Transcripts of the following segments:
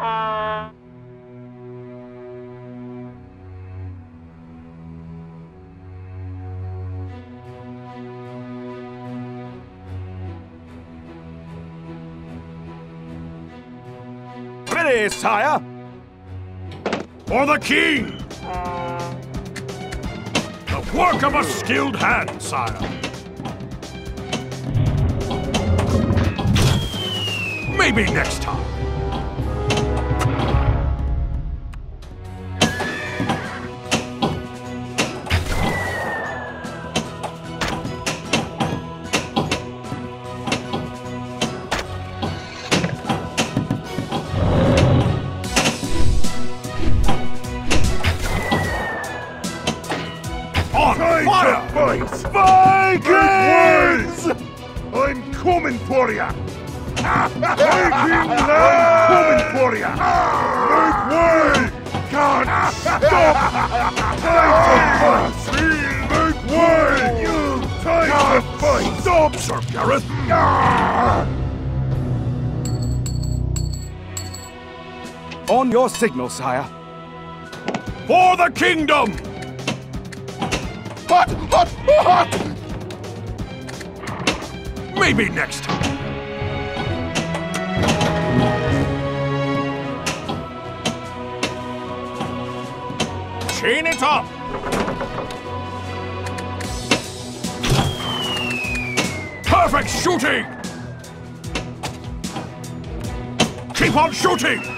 Ready, sire! For the king! The work of a skilled hand, sire. Maybe next time. Coming for ya! Vikings! I'm coming for ya! Make way! Can't stop! Time to fight! Make way! You time to fight! Stop, Sir Gareth! On your signal, sire. For the kingdom! Hot! Hot! Hot! Maybe next time. Chain it up! Perfect shooting! Keep on shooting!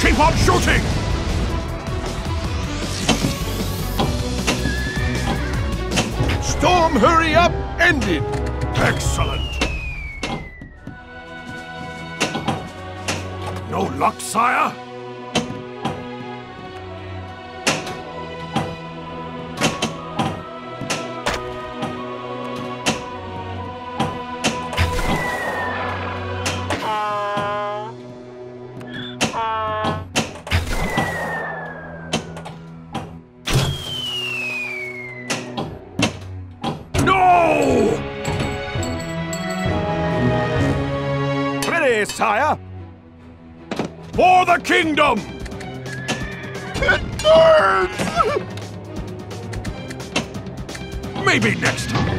Keep on shooting! Storm, hurry up! End it! Excellent! No luck, sire? For the kingdom! It burns! Maybe next time.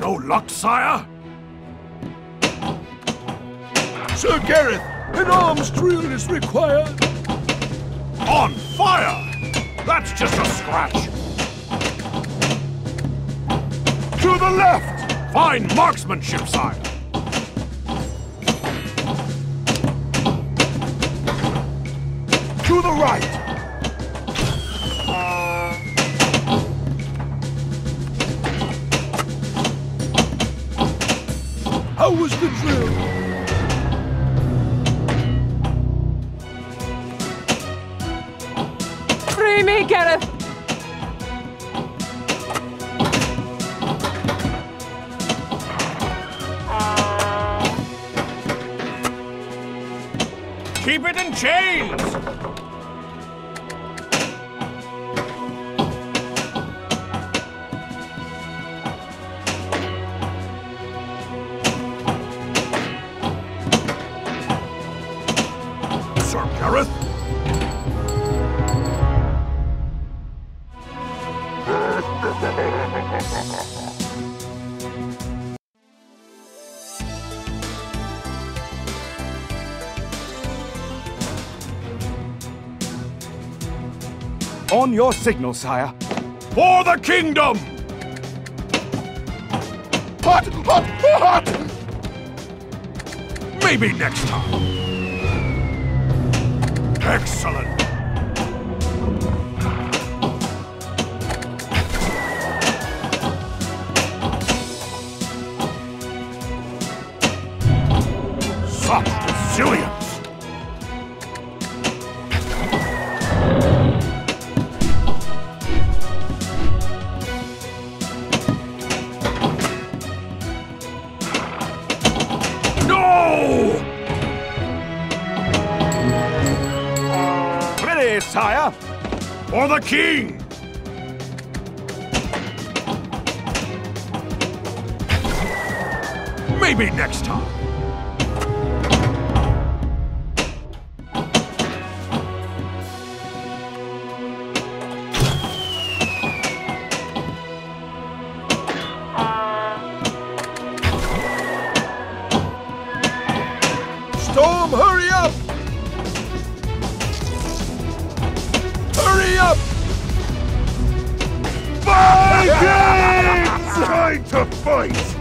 No luck, sire? Sir Gareth, an arms drill is required. On fire! That's just a scratch. To the left! Fine marksmanship, sire. To the right! How was the drill? Free me, Gareth! Keep it in chains! Gareth? On your signal, sire. For the kingdom! Hot! Hot! Hot! Maybe next time. Excellent. Sire. For the king! Maybe next time. To fight!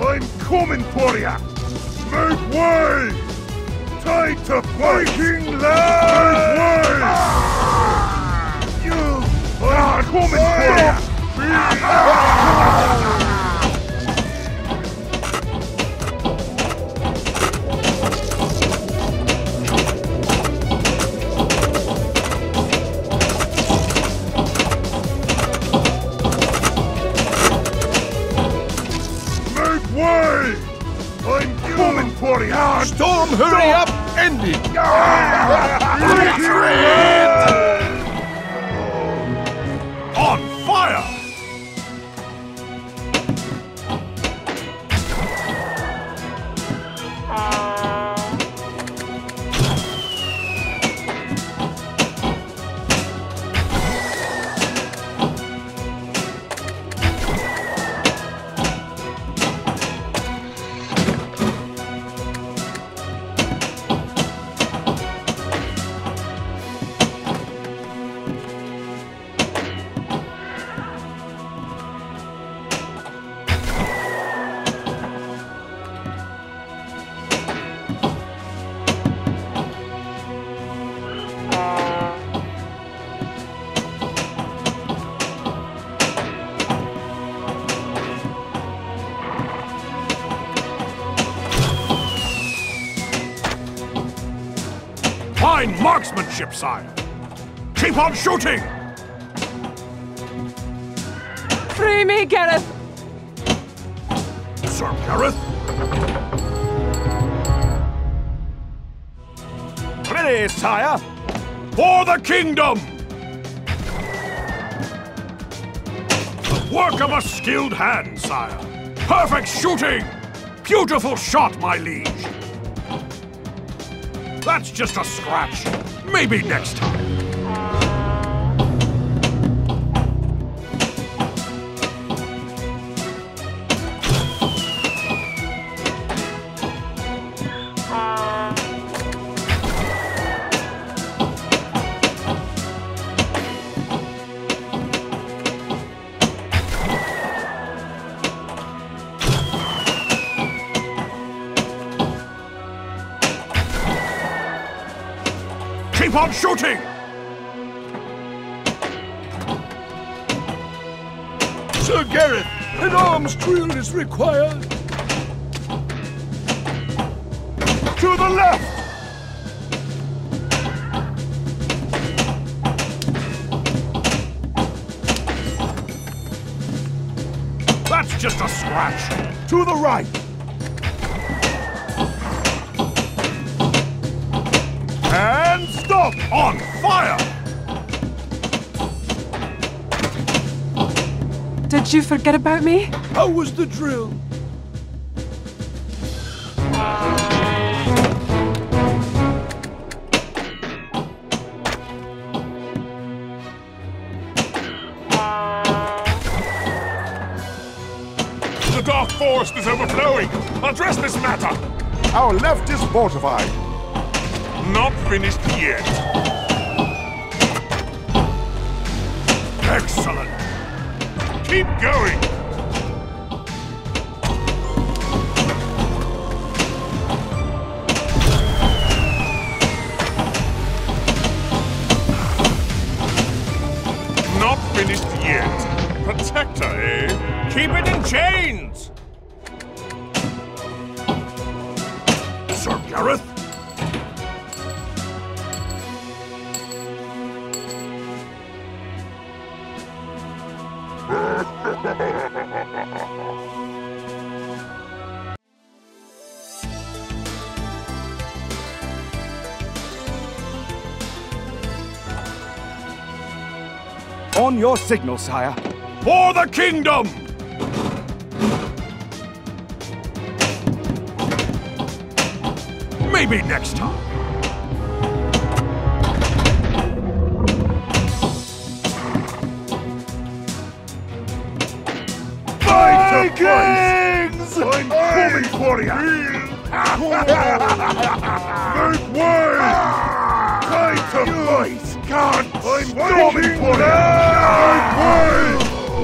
I'm coming for ya! Make way! Time to fight! Viking land! Make way! You! I'm coming for ya! Coming for! Storm, hurry up! End it! marksmanship, sire! Keep on shooting! Free me, Gareth! Sir Gareth? Ready, sire. For the kingdom! The work of a skilled hand, sire. Perfect shooting! Beautiful shot, my liege! That's just a scratch. Maybe next time. On shooting! Sir Gareth, an arms drill is required. To the left! That's just a scratch. To the right! And! On fire! Did you forget about me? How was the drill? The Dark Forest is overflowing! Address this matter! Our left is fortified not finished yet. Excellent. Keep going. Not finished yet. Protector, eh? Keep it in chains! Sir Gareth? Your signal, sire. For the kingdom! Maybe next time. Vikings! I'm coming for you! Make way! Time to fight! God, I'm coming for you! Make way!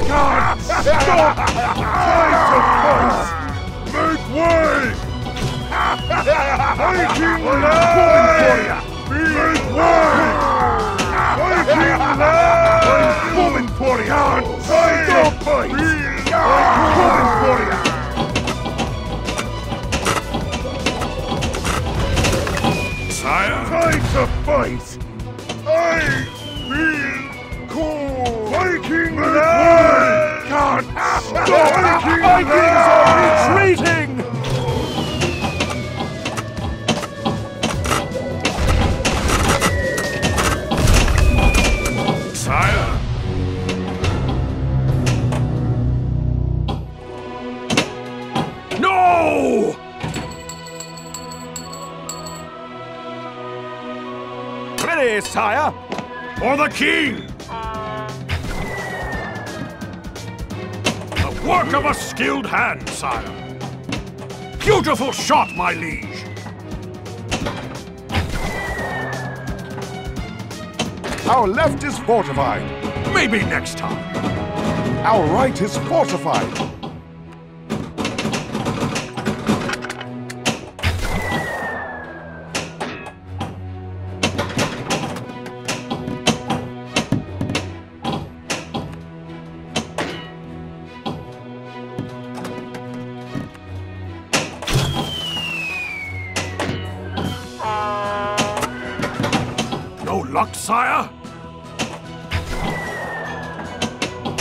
God, stop! Time to fight! Make way! Viking land! Make way! Viking land! I'm coming for you! God, time to fight! I'm coming for you! Sire? Time to fight! Stop! Vikings are retreating! Sire. For the king! Work of a skilled hand, sire. Beautiful shot, my liege. Our left is fortified. Maybe next time. Our right is fortified. Luck, sire?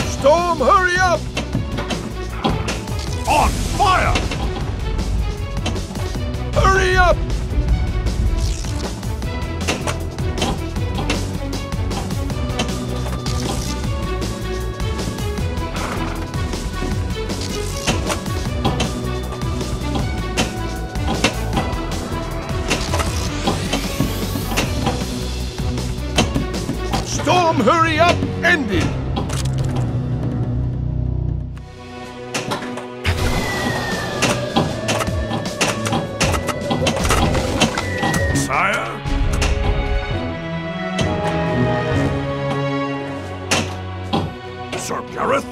Storm, hurry up! On fire! Hurry up! Hurry up! Ended! Sire? Sir Gareth?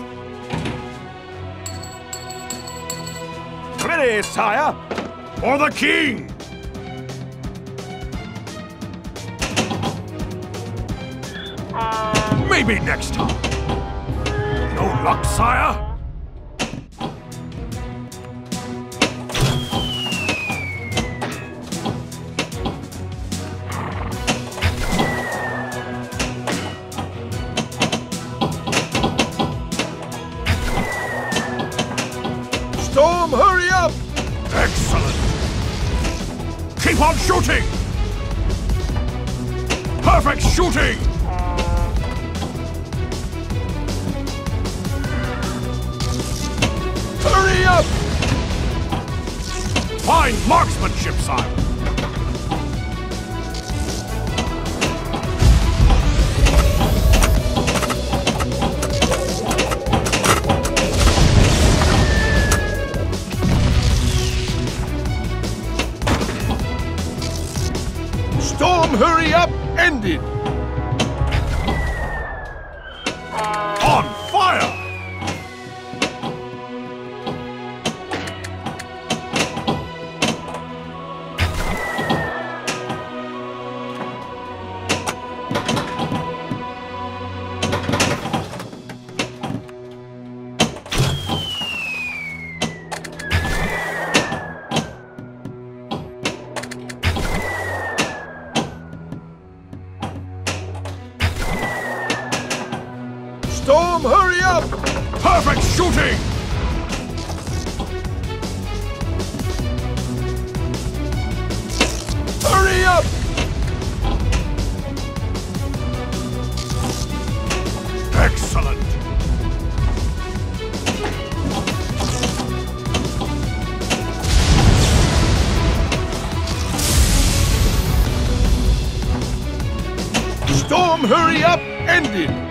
Ready, sire. For the king! Maybe next time. No luck, sire? Storm, hurry up! Excellent! Keep on shooting! Perfect shooting! Fine marksmanship, sire! Storm, hurry up! Ended! Up! Perfect shooting! Hurry up! Excellent! Storm, hurry up! Ended!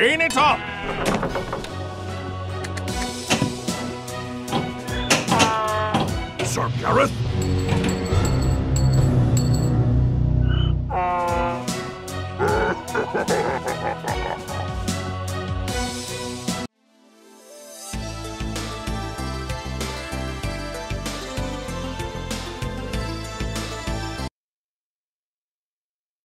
Chain it up! Sir Gareth?